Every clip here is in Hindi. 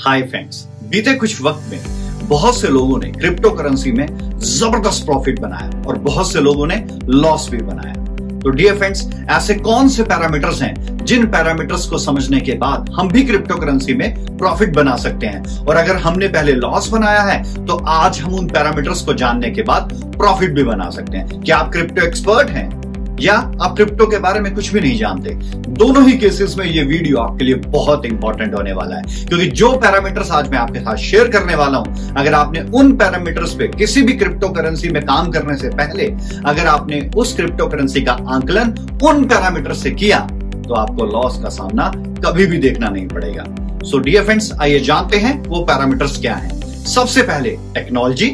हाय फ्रेंड्स बीते कुछ वक्त में बहुत से लोगों ने क्रिप्टो करेंसी में ज़बरदस्त प्रॉफिट बनाया और बहुत से लोगों ने लॉस भी बनाया। तो डियर फ्रेंड्स ऐसे कौन से पैरामीटर्स हैं जिन पैरामीटर्स को समझने के बाद हम भी क्रिप्टो करेंसी में प्रॉफिट बना सकते हैं? और अगर हमने पहले लॉस बनाया है तो आज हम उन पैरामीटर्स को जानने के बाद प्रॉफिट भी बना सकते हैं। क्या आप क्रिप्टो एक्सपर्ट हैं? या आप क्रिप्टो के बारे में कुछ भी नहीं जानते, दोनों ही केसेस में ये वीडियो आपके लिए बहुत इंपॉर्टेंट होने वाला है। क्योंकि जो पैरामीटर्स आज मैं आपके साथ शेयर करने वाला हूँ, अगर आपने उन पैरामीटर्स पे किसी भी क्रिप्टो करेंसी में काम करने से पहले, अगर आपने उस क्रिप्टो करेंसी का आंकलन उन पैरामीटर से किया तो आपको लॉस का सामना कभी भी देखना नहीं पड़ेगा। सो डियर फ्रेंड्स आइए जानते हैं वो पैरामीटर्स क्या हैं। सबसे पहले टेक्नोलॉजी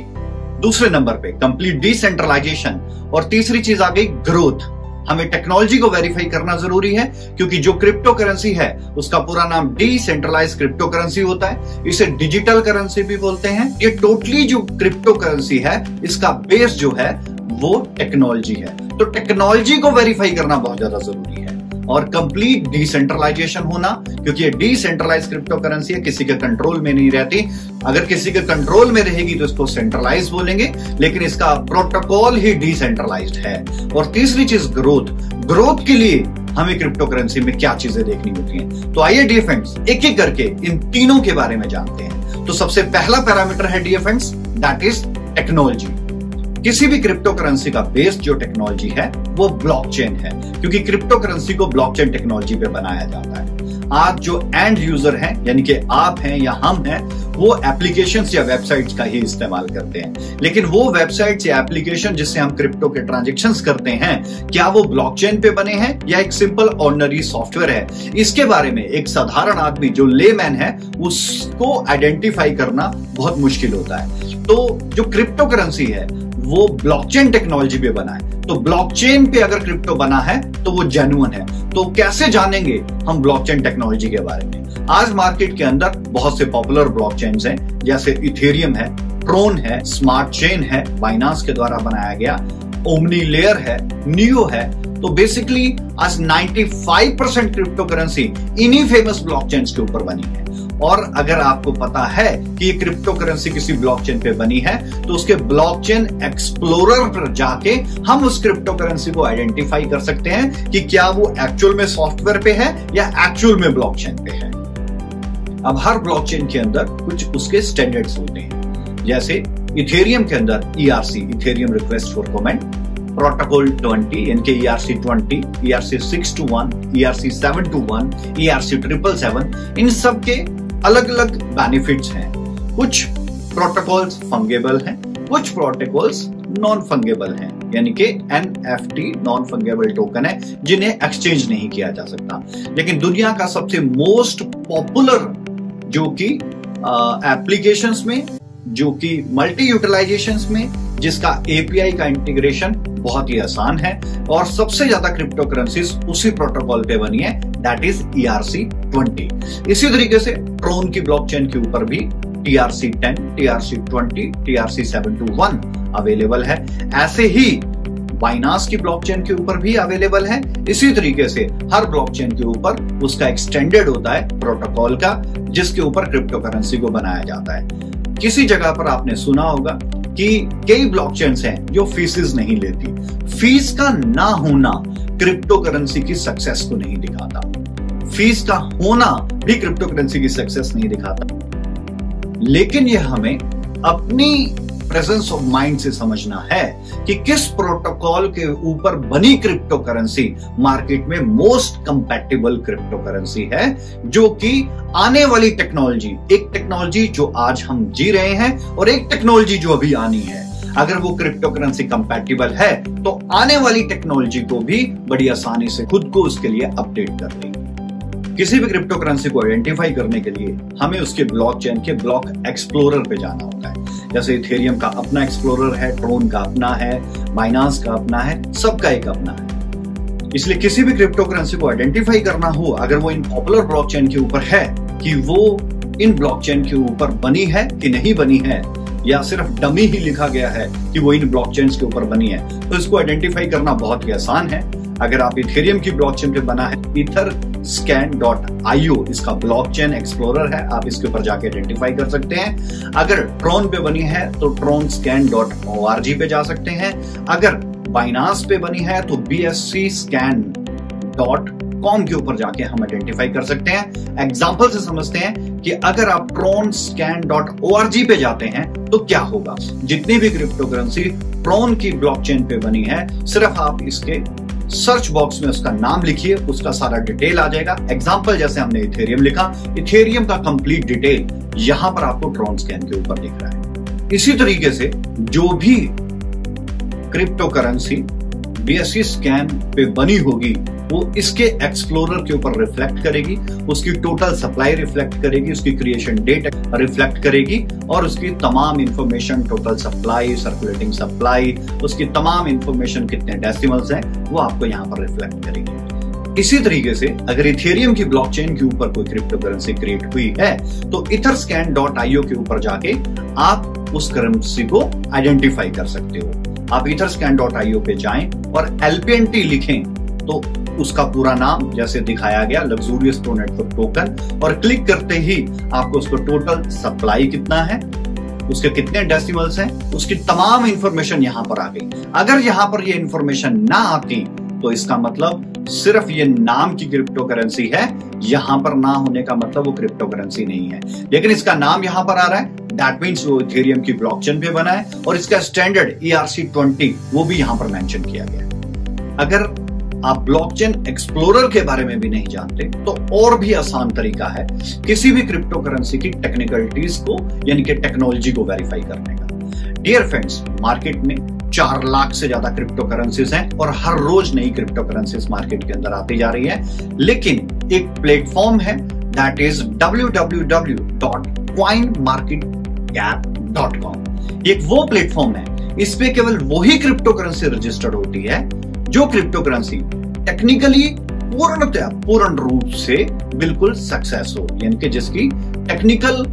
दूसरे नंबर पे कंप्लीट डिसेंट्रलाइजेशन और तीसरी चीज़ आ गई ग्रोथ हमें टेक्नोलॉजी को वेरीफाई करना ज़रूरी है, क्योंकि जो क्रिप्टो करेंसी है, उसका पूरा नाम डिसेंट्रलाइज क्रिप्टो करेंसी होता है। इसे डिजिटल करेंसी भी बोलते हैं। ये टोटली जो क्रिप्टो करेंसी है, इसका बेस जो है, वो टेक्नोलॉजी है। तो टेक्नोलॉजी को वेरीफाई करना बहुत ज़्यादा ज़रूरी है। और कंप्लीट डिसेंट्रलाइजेशन होना, क्योंकि ये डिसेंट्रलाइज क्रिप्टो करेंसी है, किसी के कंट्रोल में नहीं रहती। अगर किसी के कंट्रोल में रहेगी तो इसको सेंट्रलाइज बोलेंगे, लेकिन इसका प्रोटोकॉल ही डिसेंट्रलाइज है। और तीसरी चीज़ ग्रोथ ग्रोथ के लिए हमें क्रिप्टो करेंसी में क्या चीज़ें देखनी होती हैं? तो आइए डी फ्रेंड्स एक एक करके इन तीनों के बारे में जानते हैं। तो सबसे पहला पैरामीटर है डी दैट इज़ टेक्नोलॉजी किसी भी क्रिप्टो करेंसी का बेस जो टेक्नोलॉजी है, वो ब्लॉकचेन है, क्योंकि क्रिप्टो करेंसी को ब्लॉकचेन टेक्नोलॉजी पे बनाया जाता है। आज जो एंड यूज़र हैं, यानी कि आप हैं या हम हैं, वो एप्लीकेशन या वेबसाइट्स का ही इस्तेमाल करते हैं। लेकिन वो वेबसाइट या एप्लीकेशन जिससे हम क्रिप्टो के ट्रांजेक्शन करते हैं, क्या वो ब्लॉकचेन पे बने हैं या एक सिंपल ऑर्डनरी सॉफ्टवेयर है? इसके बारे में एक साधारण आदमी जो लेमैन है, उसको आइडेंटिफाई करना बहुत मुश्किल होता है। तो जो क्रिप्टो करेंसी है वो ब्लॉकचेन टेक्नोलॉजी पे बना है। तो ब्लॉकचेन पे अगर क्रिप्टो बना है तो वो जेन्युइन है। तो कैसे जानेंगे हम ब्लॉकचेन टेक्नोलॉजी के बारे में? आज मार्केट के अंदर बहुत से पॉपुलर ब्लॉकचेन हैं, जैसे इथेरियम है ट्रोन है स्मार्ट चेन है बाइनास के द्वारा बनाया गया ओमनी लेयर है नियो है। तो बेसिकली आज 95 परसेंट क्रिप्टो करेंसी इन्हीं फ़ेमस ब्लॉकचेन के ऊपर बनी है। और अगर आपको पता है कि ये क्रिप्टो करेंसी किसी ब्लॉकचेन पे बनी है तो उसके ब्लॉकचेन एक्सप्लोरर पर जाके हम उस क्रिप्टो करेंसी को आइडेंटिफाई कर सकते हैं कि क्या वो एक्चुअल में सॉफ्टवेयर पे है या एक्चुअल में ब्लॉकचेन पे है। अब हर ब्लॉकचेन के अंदर कुछ उसके स्टैंडर्ड्स होते हैं। जैसे इथेरियम के अंदर ERC Ethereum request for comment protocol 20 यानी कि ERC 20, ERC 6 two 1, ERC 7 two 1, ERC triple seven इन सब के अलग अलग बेनिफिट्स हैं। कुछ प्रोटोकॉल्स फंगेबल हैं, कुछ प्रोटोकॉल्स नॉन फंगेबल हैं। यानी कि N F T non fungible token है, जिन्हें एक्सचेंज नहीं किया जा सकता। लेकिन दुनिया का सबसे मोस्ट पॉपुलर जो कि एप्लीकेशंस में, जो कि मल्टी यूटिलाइजेशन में, जिसका एपीआई का इंटीग्रेशन बहुत ही आसान है और सबसे ज़्यादा क्रिप्टो करेंसीज उसी प्रोटोकॉल पे बनी है दैट इज़ ईआरसी ट्वेंटी इसी तरीके से ट्रोन की ब्लॉकचेन के ऊपर भी TRC ten TRC twenty TRC seven two one available है। ऐसे ही बाइनास की ब्लॉकचेन के ऊपर भी अवेलेबल है। इसी तरीके से हर ब्लॉकचेन के ऊपर उसका एक्सटेंडेड होता है प्रोटोकॉल का, जिसके ऊपर क्रिप्टो करेंसी को बनाया जाता है। किसी जगह पर आपने सुना होगा कि कई ब्लॉकचेन्स हैं जो फीसिस नहीं लेती। फ़ीस का ना होना क्रिप्टो करेंसी की सक्सेस को नहीं दिखाता। फ़ीस का होना भी क्रिप्टो करेंसी की सक्सेस नहीं दिखाता। लेकिन यह हमें अपनी प्रेजेंस ऑफ़ माइंड से समझना है कि किस प्रोटोकॉल के ऊपर बनी क्रिप्टो करेंसी मार्केट में मोस्ट कंपेटेबल क्रिप्टो करेंसी है, जो कि आने वाली टेक्नोलॉजी एक टेक्नोलॉजी जो आज हम जी रहे हैं और एक टेक्नोलॉजी जो अभी आनी है। अगर वो क्रिप्टो करेंसी कंपेटेबल है तो आने वाली टेक्नोलॉजी को भी बड़ी आसानी से खुद को उसके लिए अपडेट कर लेगी किसी भी क्रिप्टो करेंसी को आइडेंटिफाई करने के लिए हमें उसके ब्लॉकचेन के ब्लॉक एक्सप्लोरर पे जाना होता है। जैसे इथेरियम का अपना एक्सप्लोरर है ट्रोन का अपना है बाइनांस का अपना है, सबका एक अपना है। इसलिए किसी भी क्रिप्टो करेंसी को आइडेंटिफाई करना हो, अगर वो इन पॉपुलर ब्लॉकचेन के ऊपर है, कि वो इन ब्लॉकचेन के ऊपर बनी है कि नहीं बनी है, या सिर्फ़ डमी ही लिखा गया है कि वो इन ब्लॉकचेन के ऊपर बनी है तो इसको आइडेंटिफाई करना बहुत ही आसान है। अगर आप इथेरियम की ब्लॉकचेन पे बना है इथर स्कैन डॉट आईओ इसका ब्लॉकचेन एक्सप्लोरर है, आप इसके ऊपर जाके आइडेंटिफाई कर सकते हैं। अगर ट्रोन पे बनी है तो Tronscan dot O R G पे जा सकते हैं। अगर बाइनास पे बनी है तो B S C scan dot com के ऊपर जाके हम आइडेंटिफाई कर सकते हैं। एग्ज़ाम्पल से समझते हैं कि अगर आप Tronscan dot O R G पे जाते हैं तो क्या होगा? जितनी भी क्रिप्टो करेंसी ट्रोन की ब्लॉकचेन पे बनी है, सिर्फ़ आप इसके सर्च बॉक्स में उसका नाम लिखिए, उसका सारा डिटेल आ जाएगा। एग्ज़ाम्पल जैसे हमने इथेरियम लिखा इथेरियम का कंप्लीट डिटेल यहाँ पर आपको ड्रॉन स्कैन के ऊपर दिख रहा है। इसी तरीके से जो भी क्रिप्टो करेंसी बीएससी स्कैन पे बनी होगी वो इसके एक्सप्लोरर के ऊपर रिफ्लेक्ट करेगी, उसकी टोटल सप्लाई रिफ्लेक्ट करेगी, उसकी क्रिएशन डेट रिफ्लेक्ट करेगी और उसकी तमाम information total supply circulating supply उसकी तमाम इंफॉर्मेशन कितने डेसिमल्स हैं, वो आपको यहाँ पर रिफ्लेक्ट करेगी। इसी तरीके से अगर इथेरियम की ब्लॉकचेन के ऊपर कोई क्रिप्टो करेंसी क्रिएट हुई है तो इथरस्कैन डॉट आईओ के ऊपर जाके आप उस करेंसी को आइडेंटिफाई कर सकते हो। आप इथरस्कैन डॉट आईओ पे जाएँ और एलपीएनटी लिखें तो उसका पूरा नाम जैसे दिखाया गया लग्जूरियस प्रो नेटवर्क टोकन और क्लिक करते ही आपको उसको टोटल सप्लाई कितना है, उसके कितने डेसिमल्स हैं, उसकी तमाम इंफॉर्मेशन यहाँ पर आ गई। अगर यहाँ पर ये इंफॉर्मेशन ना आती तो इसका मतलब सिर्फ़ ये नाम की क्रिप्टो करेंसी है, यहाँ पर ना होने का मतलब वो क्रिप्टो करेंसी नहीं है। लेकिन इसका नाम यहाँ पर आ रहा है दैट मीन्स वो इथेरियम की ब्लॉकचेन पे बना है, और इसका स्टैंडर्ड ईआरसी ट्वेंटी वो भी यहाँ पर मेंशन किया गया। अगर आप ब्लॉकचेन एक्सप्लोरर के बारे में भी नहीं जानते तो और भी आसान तरीका है किसी भी क्रिप्टो करेंसी की टेक्निकलिटीज को, यानी कि टेक्नोलॉजी को वेरीफाई करने का। डियर फ्रेंड्स मार्केट में चार लाख से ज़्यादा क्रिप्टो करेंसीज हैं और हर रोज नई क्रिप्टो करेंसीज मार्केट के अंदर आती जा रही है। लेकिन एक प्लेटफॉर्म है दैट इज़ डब्ल्यू एक वो प्लेटफॉर्म है, इस पे केवल वही क्रिप्टो करेंसी रजिस्टर्ड होती है जो क्रिप्टो करेंसी टेक्निकली पूर्णतः पूर्ण रूप से बिल्कुल सक्सेस हो, यानी कि जिसकी टेक्निकल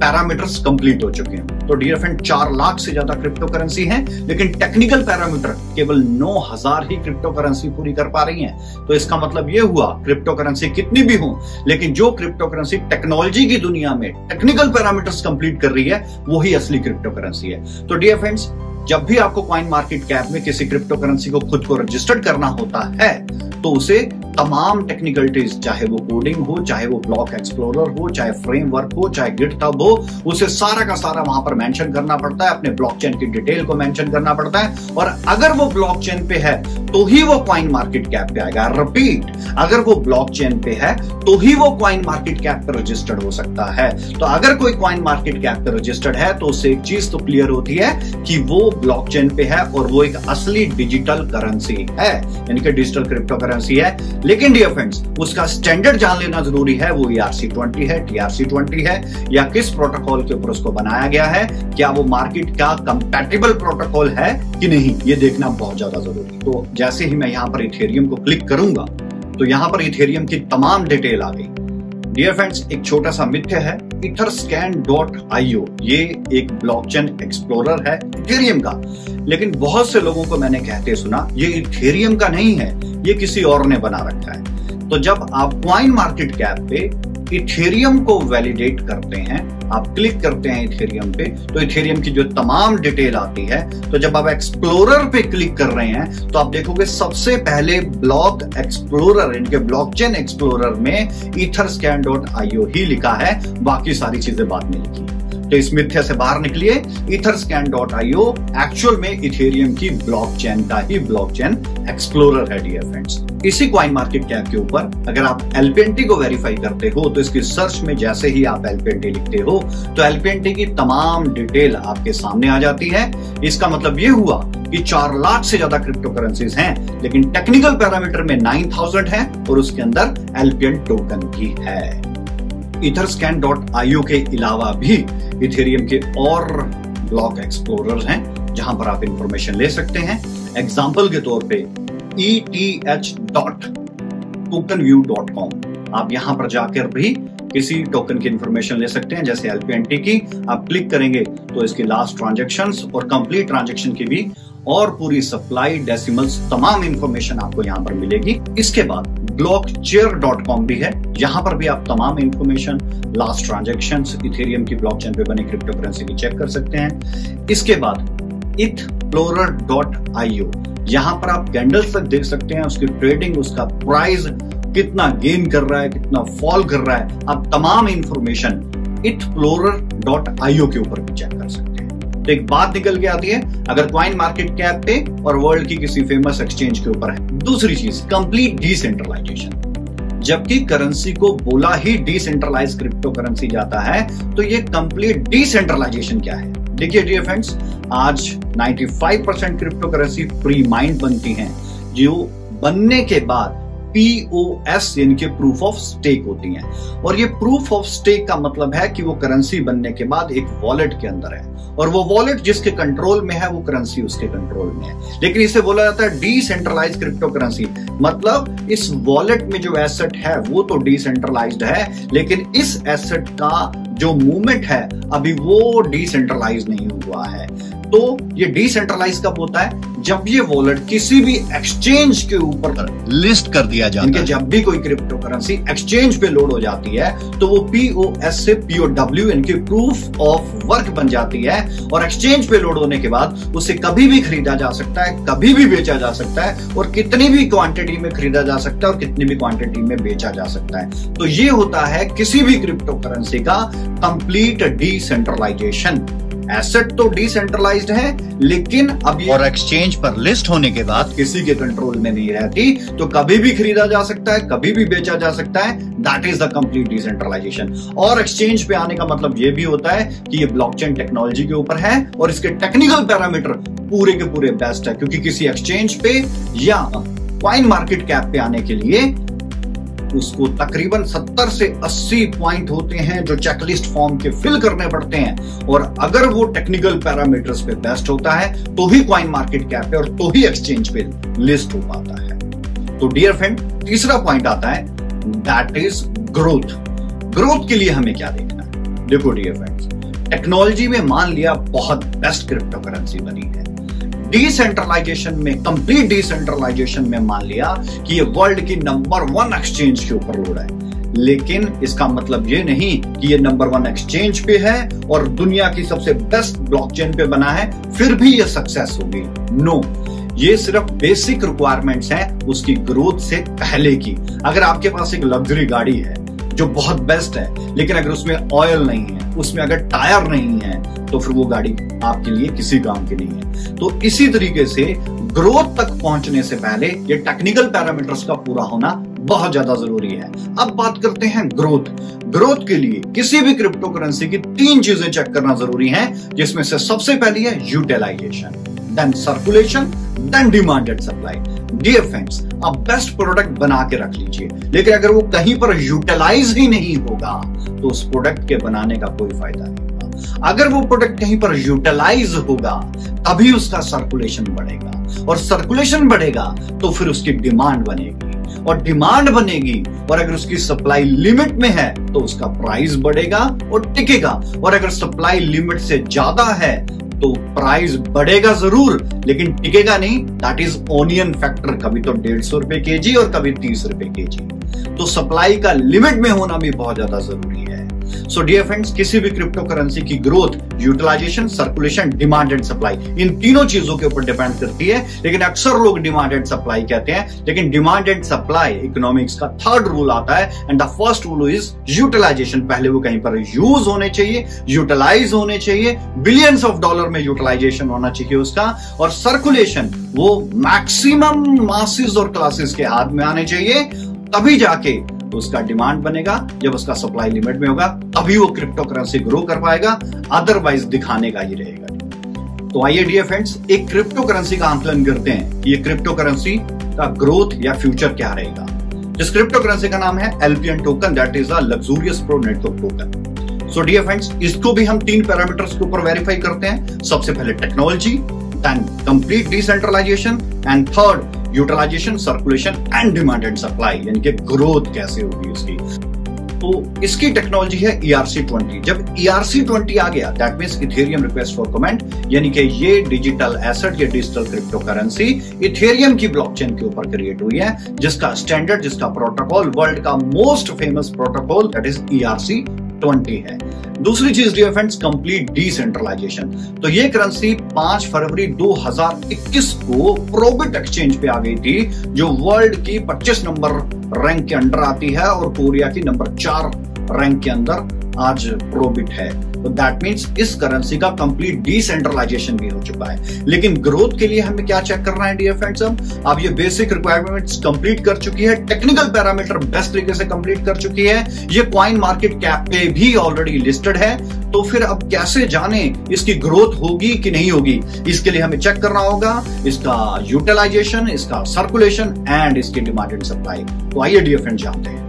पैरामीटर्स कंप्लीट हो चुके हैं। तो डियर फ्रेंड चार लाख से ज़्यादा क्रिप्टो करेंसी है, लेकिन टेक्निकल पैरामीटर केवल नौ हज़ार ही क्रिप्टो करेंसी पूरी कर पा रही हैं। तो इसका मतलब यह हुआ क्रिप्टो करेंसी कितनी भी हो, लेकिन जो क्रिप्टो करेंसी टेक्नोलॉजी की दुनिया में टेक्निकल पैरामीटर्स कंप्लीट कर रही है, वही असली क्रिप्टो करेंसी है। तो डियर फ्रेंड्स जब भी आपको क्वाइन मार्केट कैप में किसी क्रिप्टो करेंसी को खुद को रजिस्टर्ड करना होता है तो उसे तमाम टेक्निकलिटीज चाहे वो कोडिंग हो, चाहे वो ब्लॉक एक्सप्लोरर हो, चाहे फ्रेमवर्क हो, चाहे गिटहब हो, उसे सारा का सारा वहाँ पर मेंशन करना पड़ता है, अपने ब्लॉकचेन की डिटेल को मेंशन करना पड़ता है, और अगर वो ब्लॉकचेन पे है तो ही वो क्वाइन मार्केट कैप पे आएगा। रिपीट अगर वो ब्लॉकचेन पे है तो ही वो क्वाइन मार्केट कैप पर रजिस्टर्ड हो सकता है। तो अगर कोई क्वाइन मार्केट कैप पर रजिस्टर्ड है तो उससे एक चीज़ तो क्लियर होती है कि वो ब्लॉकचेन पे है और वो एक असली डिजिटल करेंसी है, यानी कि डिजिटल क्रिप्टो करेंसी है। लेकिन डियर फ्रेंड्स उसका स्टैंडर्ड जान लेना ज़रूरी है, वो ईआरसी ट्वेंटी है टीआरसी ट्वेंटी है, या किस प्रोटोकॉल के ऊपर उसको बनाया गया है, क्या वो मार्केट का कंपेटेबल प्रोटोकॉल है कि नहीं, ये देखना बहुत ज़्यादा ज़रूरी तो जैसे ही मैं यहाँ पर इथेरियम को क्लिक करूँगा तो यहाँ पर इथेरियम की तमाम डिटेल आ गई। डियर फ्रेंड्स एक छोटा सा मिथ्य है आईओ ये एक ब्लॉकचेन एक्सप्लोरर है इथेरियम का। लेकिन बहुत से लोगों को मैंने कहते सुना, ये इथेरियम का नहीं है, ये किसी और ने बना रखा है। तो जब आप क्वाइन मार्केट कैप पे इथेरियम को वैलिडेट करते हैं। आप क्लिक करते हैं इथेरियम पे तो इथेरियम की जो तमाम डिटेल आती है तो जब आप एक्सप्लोरर पे क्लिक कर रहे हैं तो आप देखोगे सबसे पहले ब्लॉक एक्सप्लोरर इनके ब्लॉकचेन एक्सप्लोरर में इथर स्कैन डॉट आईओ ही लिखा है। बाकी सारी चीज़ें बाद में लिखी तो इस मिथ्या से बाहर निकलिए। आईओ एक्चुअल में इथेरियम की ब्लॉकचेन का ही ब्लॉकचेन एक्सप्लोरर है डियर फ्रेंड्स इसी क्वाइन मार्केट कैप के ऊपर, अगर आप एलपीएनटी को वेरीफाई करते हो तो इसकी सर्च में जैसे ही आप एलपीएनटी लिखते हो तो एलपीएनटी की तमाम डिटेल आपके सामने आ जाती है। इसका मतलब ये हुआ कि चार लाख से ज़्यादा क्रिप्टो करेंसीज हैं, लेकिन टेक्निकल पैरामीटर में नाइन थाउज़ेंड है और उसके अंदर एलपीएन टोकन भी है। इथरस्कैन डॉट आईओ के अलावा भी इथेरियम के और ब्लॉक एक्सप्लोरर हैं, जहाँ पर आप इंफॉर्मेशन ले सकते हैं। एग्ज़ाम्पल के तौर पे E T H dot token view dot com आप यहाँ पर जाकर भी किसी टोकन की इंफॉर्मेशन ले सकते हैं, जैसे एलपीएनटी की। आप क्लिक करेंगे तो इसकी लास्ट ट्रांजेक्शन और कंप्लीट ट्रांजेक्शन की भी और पूरी सप्लाई डेसिमल्स तमाम इंफॉर्मेशन आपको यहाँ पर मिलेगी। इसके बाद ब्लॉक चेयर डॉट कॉम भी है। यहाँ पर भी आप तमाम इंफॉर्मेशन लास्ट ट्रांजेक्शन इथेरियम की ब्लॉकचेन पे बने क्रिप्टो करेंसी की चेक कर सकते हैं। इसके बाद इथ प्लोरर डॉट आईओ यहाँ पर आप कैंडल्स तक देख सकते हैं, उसकी ट्रेडिंग उसका प्राइस कितना गेन कर रहा है, कितना फॉल कर रहा है। आप तमाम इंफॉर्मेशन इटप्लोरर डॉट आईओ के ऊपर भी चेक कर सकते हैं। तो एक बात निकल के आती है, अगर क्वाइन मार्केट कैप पे और वर्ल्ड की किसी फ़ेमस एक्सचेंज के ऊपर है, दूसरी चीज़ कंप्लीट डिसेंट्रलाइजेशन जबकि करेंसी को बोला ही डिसेंट्रलाइज क्रिप्टो करेंसी जाता है तो ये कंप्लीट डिसेंट्रलाइजेशन क्या है? देखिए डियर फ्रेंड्स आज 95 percent crypto currency premined बनती हैं। जो बनने के बाद पीओएस यानी कि प्रूफ ऑफ़ स्टेक होती हैं। और ये प्रूफ ऑफ़ स्टेक का मतलब है कि वो करेंसी बनने के बाद एक वॉलेट के अंदर है। और वो वॉलेट जिसके कंट्रोल में है, वो करेंसी उसके कंट्रोल में है। लेकिन इसे बोला जाता है डिसेंट्रलाइज क्रिप्टो करेंसी मतलब इस वॉलेट में जो एसेट है, वो तो डिसेंट्रलाइज्ड है, लेकिन इस एसेट का जो मूवमेंट है, अभी वो डिसेंट्रलाइज नहीं हुआ है। तो ये डिसेंट्रलाइज कब होता है? जब ये वॉलेट किसी भी एक्सचेंज के ऊपर लिस्ट कर दिया जाता है। जब भी कोई क्रिप्टो करेंसी एक्सचेंज पे लोड हो जाती है तो वो पीओएस से पीओडब्ल्यू इनकी प्रूफ ऑफ़ वर्क बन जाती है। और एक्सचेंज पे लोड होने के बाद उसे कभी भी खरीदा जा सकता है कभी भी बेचा जा सकता है और कितनी भी क्वांटिटी में खरीदा जा सकता है और कितनी भी क्वांटिटी में बेचा जा सकता है। तो ये होता है किसी भी क्रिप्टो करेंसी का कंप्लीट डिसेंट्रलाइजेशन एसेट तो डिसेंट्रलाइज्ड है, लेकिन अभी और एक्सचेंज पर लिस्ट होने के बाद किसी के कंट्रोल में नहीं रहती तो कभी भी खरीदा जा सकता है, कभी भी बेचा जा सकता है that is the complete decentralization और एक्सचेंज पे आने का मतलब ये भी होता है कि ये ब्लॉकचेन टेक्नोलॉजी के ऊपर है और इसके टेक्निकल पैरामीटर पूरे के पूरे बेस्ट है, क्योंकि किसी एक्सचेंज पे या क्वाइन मार्केट कैप पे आने के लिए उसको तकरीबन 70 से 80 पॉइंट होते हैं जो चेकलिस्ट फॉर्म के फिल करने पड़ते हैं। और अगर वो टेक्निकल पैरामीटर्स पे बेस्ट होता है तो ही क्वाइन मार्केट कैप पे और तो ही एक्सचेंज पे लिस्ट हो पाता है। तो डियर फ्रेंड तीसरा पॉइंट आता है दैट इज़ ग्रोथ ग्रोथ के लिए हमें क्या देखना है? देखो डियर फ्रेंड्स टेक्नोलॉजी में मान लिया बहुत बेस्ट क्रिप्टो करेंसी बनी है। डिसेंट्रलाइजेशन में कंप्लीट डिसेंट्रलाइजेशन में मान लिया कि ये वर्ल्ड की नंबर वन एक्सचेंज के ऊपर लोड है। लेकिन इसका मतलब ये नहीं कि ये नंबर वन एक्सचेंज पे है और दुनिया की सबसे बेस्ट ब्लॉकचेन पे बना है, फिर भी ये सक्सेस होगी। नो ये सिर्फ़ बेसिक रिक्वायरमेंट्स हैं, उसकी ग्रोथ से पहले की। अगर आपके पास एक लग्जरी गाड़ी है, जो बहुत बेस्ट है, लेकिन अगर उसमें ऑयल नहीं है, उसमें अगर टायर नहीं है तो फिर वो गाड़ी आपके लिए किसी काम की नहीं है। तो इसी तरीके से ग्रोथ तक पहुँचने से पहले ये टेक्निकल पैरामीटर्स का पूरा होना बहुत ज़्यादा ज़रूरी है। अब बात करते हैं ग्रोथ ग्रोथ के लिए किसी भी क्रिप्टो करेंसी की तीन चीज़ें चेक करना ज़रूरी है, जिसमें से सबसे पहली है utilization then circulation then demand and supply dear friends आप बेस्ट प्रोडक्ट बना के रख लीजिए, लेकिन अगर वो कहीं पर यूटिलाइज ही नहीं होगा तो उस प्रोडक्ट के बनाने का कोई फ़ायदा नहीं। अगर वो प्रोडक्ट कहीं पर यूटिलाइज होगा, तभी उसका सर्कुलेशन बढ़ेगा। और सर्कुलेशन बढ़ेगा तो फिर उसकी डिमांड बनेगी। और डिमांड बनेगी, और अगर उसकी सप्लाई लिमिट में है तो उसका प्राइस बढ़ेगा और टिकेगा। और अगर सप्लाई लिमिट से ज़्यादा है तो प्राइस बढ़ेगा ज़रूर, लेकिन टिकेगा नहीं। दैट इज़ ओनियन फैक्टर कभी तो डेढ़ सौ रुपए के जी और कभी तीस रुपए के जी तो सप्लाई का लिमिट में होना भी बहुत ज़्यादा ज़रूरी है। सो डियर फ्रेंड्स किसी भी क्रिप्टो करेंसी की growth utilization circulation demand and supply इन तीनों चीज़ों के ऊपर डिपेंड करती है, लेकिन अक्सर लोग डिमांड एंड सप्लाई कहते हैं, लेकिन डिमांड एंड सप्लाई इकोनॉमिक्स का थर्ड रूल आता है and the first rule is utilization पहले वो कहीं पर यूज़ होने चाहिए यूटिलाइज होने चाहिए बिलियंस ऑफ़ डॉलर में यूटिलाइजेशन होना चाहिए उसका, और सर्कुलेशन वो मैक्सिमम मासिस और क्लासेस के हाथ में आने चाहिए, तभी जाके तो उसका डिमांड बनेगा, जब उसका सप्लाई लिमिट में होगा, तभी वो क्रिप्टो करेंसी ग्रो कर पाएगा अदरवाइज़ दिखाने का ही रहेगा। तो आइए डियर फ्रेंड्स एक क्रिप्टो करेंसी का आंकलन करते हैं। कि ये क्रिप्टो करेंसी का ग्रोथ या फ्यूचर क्या रहेगा? जिस क्रिप्टो करेंसी का नाम है LPN token that is Luxurious Pro Network token so dear friends इसको भी हम तीन पैरामीटर्स के ऊपर वेरीफाई करते हैं। सबसे पहले technology then complete decentralisation and third utilisation circulation and demand and supply यानी कि ग्रोथ कैसे होगी उसकी? तो इसकी टेक्नोलॉजी है ईआरसी e ट्वेंटी जब ईआरसी e ट्वेंटी आ गया that mean Ethereum request for comment यानी कि ये डिजिटल एसेट या डिजिटल क्रिप्टो करेंसी इथेरियम की ब्लॉकचेन के ऊपर क्रिएट हुई है, जिसका स्टैंडर्ड जिसका प्रोटोकॉल वर्ल्ड का most famous protocol that is ERC twenty है। दूसरी चीज़ डियर फ्रेंड्स कंप्लीट डिसेंट्रलाइजेशन तो ये करेंसी 5 फरवरी 2021 को प्रोबिट एक्सचेंज पे आ गई थी, जो वर्ल्ड की 25 नंबर रैंक के अंडर आती है और कोरिया की नंबर चार रैंक के अंदर आज प्रोबिट है। तो दैट मीन्स इस करेंसी का कंप्लीट डिसेंट्रलाइजेशन भी हो चुका है। लेकिन ग्रोथ के लिए हमें क्या चेक करना है डियर फ्रेंड्स अब ये बेसिक रिक्वायरमेंट्स कंप्लीट कर चुकी है टेक्निकल पैरामीटर बेस्ट तरीके से कंप्लीट कर चुकी है। ये क्वाइन मार्केट कैप पे भी ऑलरेडी लिस्टेड है। तो फिर अब कैसे जाने इसकी ग्रोथ होगी कि नहीं होगी? इसके लिए हमें चेक करना होगा। इसका यूटिलाइजेशन इसका सर्कुलेशन एंड इसकी डिमांड एंड सप्लाई तो आइए डियर फ्रेंड जानते हैं।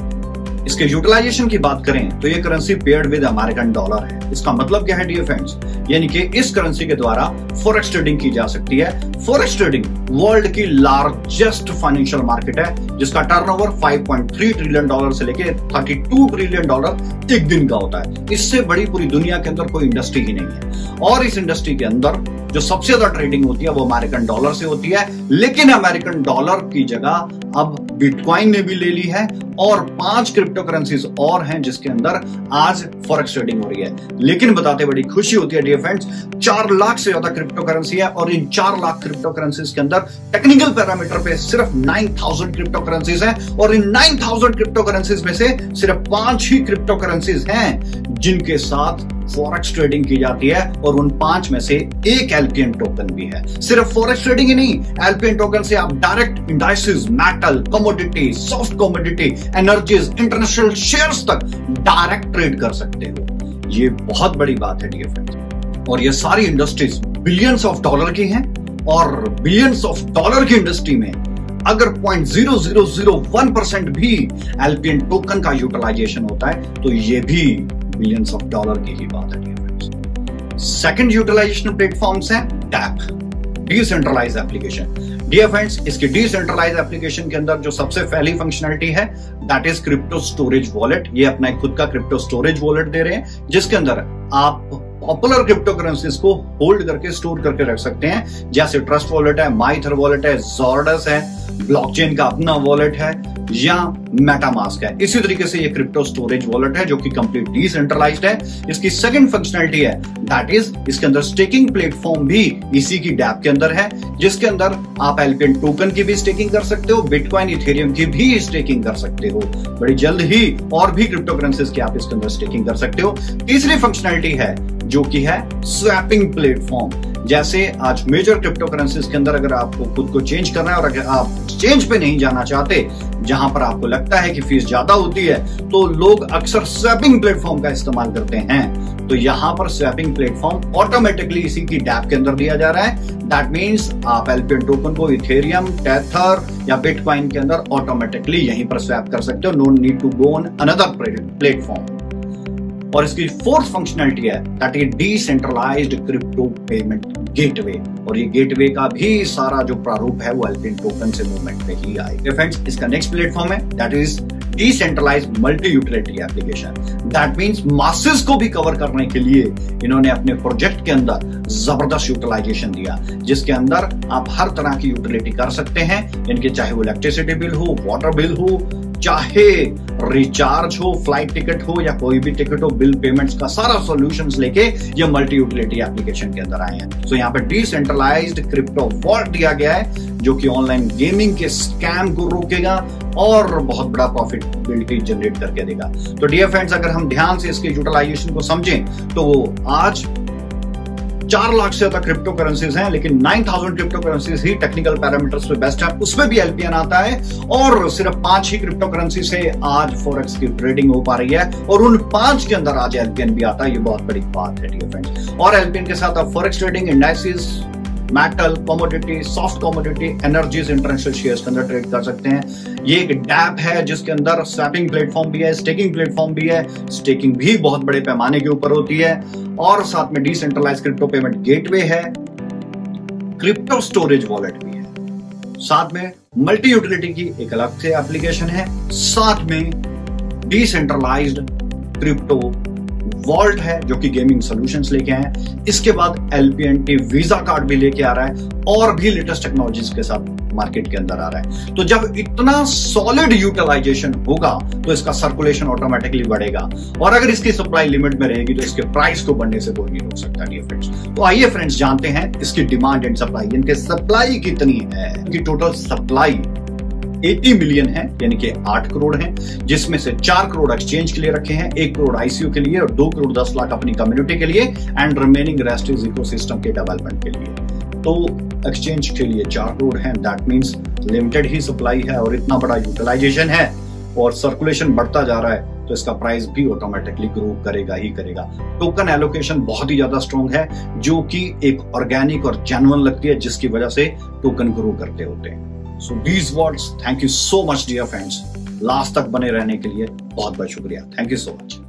इसके यूटिलाइजेशन की बात करें तो ये currency paid with American dollar है। इसका मतलब क्या है डियर फ्रेंड्स यानी कि इस करेंसी के द्वारा फॉरेक्स ट्रेडिंग की जा सकती है। फॉरेक्स ट्रेडिंग वर्ल्ड की लार्जेस्ट फाइनेंशियल मार्केट है, जिसका टर्नओवर 5.3 ट्रिलियन डॉलर से लेके 32 ट्रिलियन डॉलर एक दिन का होता है। इससे बड़ी पूरी दुनिया के अंदर कोई इंडस्ट्री ही नहीं है। और इस इंडस्ट्री के अंदर जो सबसे ज़्यादा ट्रेडिंग होती है, वो अमेरिकन डॉलर से होती है। लेकिन अमेरिकन डॉलर की जगह अब बिटकॉइन ने भी ले ली है और पाँच क्रिप्टो करेंसीज और हैं जिसके अंदर आज फॉरेक्स ट्रेडिंग हो रही है। लेकिन बताते बड़ी खुशी होती है डियर फ्रेंड्स चार लाख से ज़्यादा क्रिप्टो करेंसी है और इन चार लाख क्रिप्टो करेंसीज के अंदर टेक्निकल पैरामीटर पे सिर्फ़ नाइन थाउज़ेंड क्रिप्टो करेंसीज है और इन नाइन थाउज़ेंड क्रिप्टो करेंसीज में से सिर्फ़ पाँच ही क्रिप्टो करेंसीज हैं जिनके साथ फॉरेक्स ट्रेडिंग की जाती है और उन पाँच में से एक एलपीएन टोकन भी है। सिर्फ़ फॉरेक्स ट्रेडिंग ही नहीं एलपीएन टोकन से आप direct indices metal commodity soft commodity energies international shares तक डायरेक्ट ट्रेड कर सकते हो। ये बहुत बड़ी बात है डियर फ्रेंड्स और ये सारी इंडस्ट्रीज़ बिलियंस ऑफ़ डॉलर की हैं। और बिलियंस ऑफ़ डॉलर की इंडस्ट्री में, अगर point zero zero zero one percent भी एलपीएन टोकन का यूटिलाइजेशन होता है तो ये भी बिलियंस ऑफ़ डॉलर की ही बात है सेकंड यूटिलाइजेशन प्लेटफॉर्म्स है dApp decentralise application dear friends इसकी डिसेंट्रलाइज एप्लीकेशन के अंदर जो सबसे पहली फंक्शनलिटी है that is crypto storage wallet ये अपना खुद का क्रिप्टो स्टोरेज वॉलेट दे रहे हैं, जिसके अंदर आप पॉपुलर क्रिप्टो करेंसीज को होल्ड करके स्टोर करके रख सकते हैं। जैसे ट्रस्ट वॉलेट है माइथर वॉलेट है जॉर्डस है ब्लॉकचेन का अपना वॉलेट है, या मेटामास्क है। इसी तरीके से ये क्रिप्टो स्टोरेज वॉलेट है, जो कि कंप्लीट डिसेंट्रलाइज्ड है। इसकी सेकंड फंक्शनलिटी है दैट इज़ इसके अंदर स्टेकिंग प्लेटफॉर्म भी इसी की डैप के अंदर है, जिसके अंदर आप एलपीएन टोकन की भी स्टेकिंग कर सकते हो बिटकॉइन इथेरियम की भी स्टेकिंग कर सकते हो। बड़ी जल्द ही और भी क्रिप्टो करेंसीज की आप इसके अंदर स्टेकिंग कर सकते हो। तीसरी फंक्शनलिटी है जो कि है स्वैपिंग प्लेटफॉर्म जैसे आज मेजर क्रिप्टो करेंसीज के अंदर अगर आपको खुद को चेंज करना है और अगर आप चेंज पे नहीं जाना चाहते, जहाँ पर आपको लगता है कि फ़ीस ज़्यादा होती है तो लोग अक्सर स्वैपिंग प्लेटफॉर्म का इस्तेमाल करते हैं। तो यहाँ पर स्वैपिंग प्लेटफॉर्म ऑटोमेटिकली इसी की डैप के अंदर दिया जा रहा है। दैट मीन्स आप एलपीएन टोकन को इथेरियम टेथर या बिटकॉइन के अंदर ऑटोमेटिकली यहीं पर स्वैप कर सकते हो। No need to go on another platform और इसकी फोर्थ फंक्शनलिटी है that is decentralised crypto payment gateway और ये गेटवे का भी सारा जो प्रारूप है, वो एल्पिन टोकन से मूवमेंट पे ही आएगा। फ्रेंड्स इसका नेक्स्ट प्लेटफॉर्म है that is decentralise multi utility application that means masses को भी कवर करने के लिए इन्होंने अपने प्रोजेक्ट के अंदर ज़बरदस्त यूटिलाइजेशन दिया, जिसके अंदर आप हर तरह की यूटिलिटी कर सकते हैं। इनके चाहे वो इलेक्ट्रिसिटी बिल हो वाटर बिल हो चाहे रिचार्ज हो फ़्लाइट टिकट हो या कोई भी टिकट हो बिल पेमेंट्स का सारा सॉल्यूशंस लेके ये मल्टी यूटिलिटी एप्लीकेशन के अंदर आए हैं। सो so यहाँ पे डिसेंट्रलाइज्ड क्रिप्टो वॉल्ट दिया गया है, जो कि ऑनलाइन गेमिंग के स्कैम को रोकेगा और बहुत बड़ा प्रॉफिट जनरेट करके देगा। तो डियर फ्रेंड्स अगर हम ध्यान से इसके यूटिलाइजेशन को समझें तो आज चार लाख से ज़्यादा क्रिप्टो करेंसीज हैं, लेकिन नाइन थाउज़ेंड क्रिप्टो करेंसीज ही टेक्निकल पैरामीटर्स पे बेस्ट है। उसमें भी एलपीएन आता है और सिर्फ़ पाँच ही क्रिप्टो करेंसी से आज फोरेक्स की ट्रेडिंग हो पा रही है और उन पाँच के अंदर आज एलपीएन भी आता है। ये बहुत बड़ी बात है डियर फ्रेंड्स और एलपीएन के साथ आप forex trading indices metal commodity soft commodity energies international shares के अंदर ट्रेड कर सकते हैं। ये एक डैप है, जिसके अंदर स्वैपिंग प्लेटफॉर्म भी है स्टेकिंग प्लेटफॉर्म भी है। स्टेकिंग भी बहुत बड़े पैमाने के ऊपर होती है। और साथ में डिसेंट्रलाइज क्रिप्टो पेमेंट गेटवे है। क्रिप्टो स्टोरेज वॉलेट भी है। साथ में मल्टी यूटिलिटी की एक अलग से एप्लीकेशन है। साथ में डिसेंट्रलाइज्ड क्रिप्टो वॉल्ट है, जो कि गेमिंग सॉल्यूशंस लेके आए हैं। इसके बाद एलपीएनटी वीज़ा कार्ड भी लेके आ रहा है और भी लेटेस्ट टेक्नोलॉजीज़ के साथ मार्केट के अंदर आ रहा है। तो जब इतना सॉलिड यूटिलाइजेशन होगा तो इसका सर्कुलेशन ऑटोमेटिकली बढ़ेगा। और अगर इसकी सप्लाई लिमिट में रहेगी तो इसके प्राइस को बढ़ने से कोई नहीं रोक सकता डियर फ्रेंड्स तो आइए फ्रेंड्स जानते हैं इसकी डिमांड एंड सप्लाई इनके सप्लाई कितनी है? इनकी टोटल सप्लाई 80 मिलियन है, यानी कि 8 करोड़ है, जिसमें से 4 करोड़ एक्सचेंज के लिए रखे हैं 1 करोड़ आईसीयू के लिए और 2 करोड़ 10 लाख अपनी कम्युनिटी के लिए and remaining rest is ecosystem के डेवलपमेंट के लिए। तो एक्सचेंज के लिए 4 करोड़ है दैट मींस लिमिटेड ही सप्लाई है और इतना बड़ा यूटिलाइजेशन है, और सर्कुलेशन बढ़ता जा रहा है तो इसका प्राइस भी ऑटोमेटिकली ग्रो करेगा ही करेगा। टोकन एलोकेशन बहुत ही ज़्यादा स्ट्रॉन्ग है, जो कि एक ऑर्गेनिक और जेनुअन लगती है, जिसकी वजह से टोकन ग्रो करते होते हैं। So these words thank you so much dear friends last तक बने रहने के लिए बहुत बहुत शुक्रिया. Thank you so much